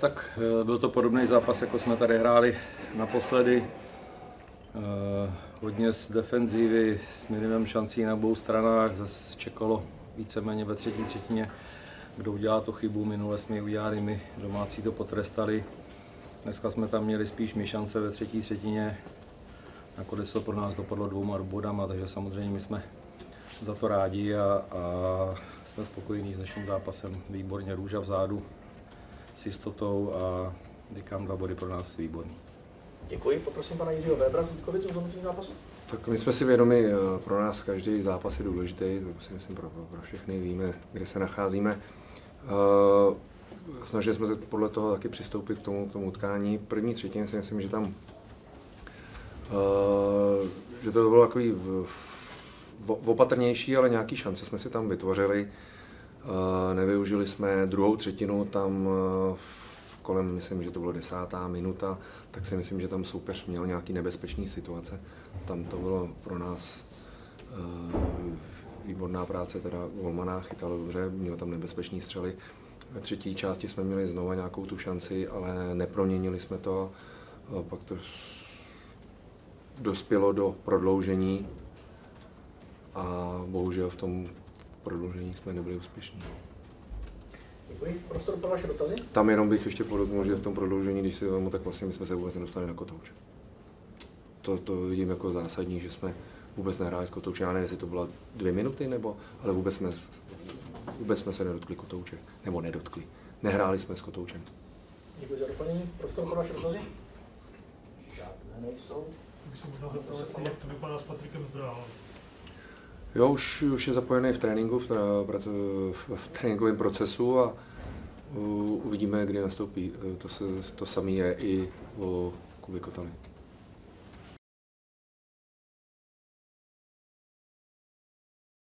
Tak eh, byl to podobný zápas, jako jsme tady hráli naposledy. Eh, hodně z defenzívy, s minimem šancí na obou stranách. Zase čekalo víceméně ve třetí třetině, kdo udělá tu chybu. Minule jsme ji udělali my, domácí to potrestali. Dneska jsme tam měli spíš my šance ve třetí třetině. Nakonec to pro nás dopadlo dvouma bodama, takže samozřejmě my jsme za to rádi a, a jsme spokojení s dnešním zápasem. Výborně růža vzadu s jistotou a říkám dva body pro nás výborný. Děkuji, poprosím pana Jiřího Webra z Vítkovic o zhodnocení zápasu. Tak my jsme si vědomi, eh, pro nás každý zápas je důležitý, to si myslím pro, pro všechny víme, kde se nacházíme. Eh, snažili jsme se podle toho taky přistoupit k tomu, k tomu utkání. První třetině si myslím, že tam eh, že to bylo takový v- v- opatrnější, ale nějaký šance jsme si tam vytvořili. Eh, Nevyužili jsme druhou třetinu, tam eh, kolem, myslím, že to bylo desátá minuta, tak si myslím, že tam soupeř měl nějaký nebezpečný situace. Tam to bylo pro nás eh, výborná práce, teda Volmana chytal dobře, měl tam nebezpečný střely. Ve třetí části jsme měli znova nějakou tu šanci, ale neproměnili jsme to. Pak to dospělo do prodloužení a bohužel v tom prodloužení jsme nebyli úspěšní. Děkuji. Prostor pro vaše dotazy. Tam jenom bych ještě podotknul, že v tom prodloužení, když si vezmu, tak vlastně my jsme se vůbec nedostali na kotouč. To, to vidím jako zásadní, že jsme vůbec nehráli s kotoučem. Já nevím, jestli to bylo dvě minuty, nebo, ale vůbec jsme, vůbec jsme se nedotkli kotouče. Nebo nedotkli. Nehráli jsme s kotoučem. Děkuji za doplnění. Prostor pro vaše dotazy. Žádné nejsou. Bych se možná zeptal, jestli jak to vypadá s Patrikem Zdrálem. Jo, už, už je zapojený v tréninku, v, v, v tréninkovém procesu a uvidíme, kdy nastoupí. To, se, to samé je i o Kuby Kotali.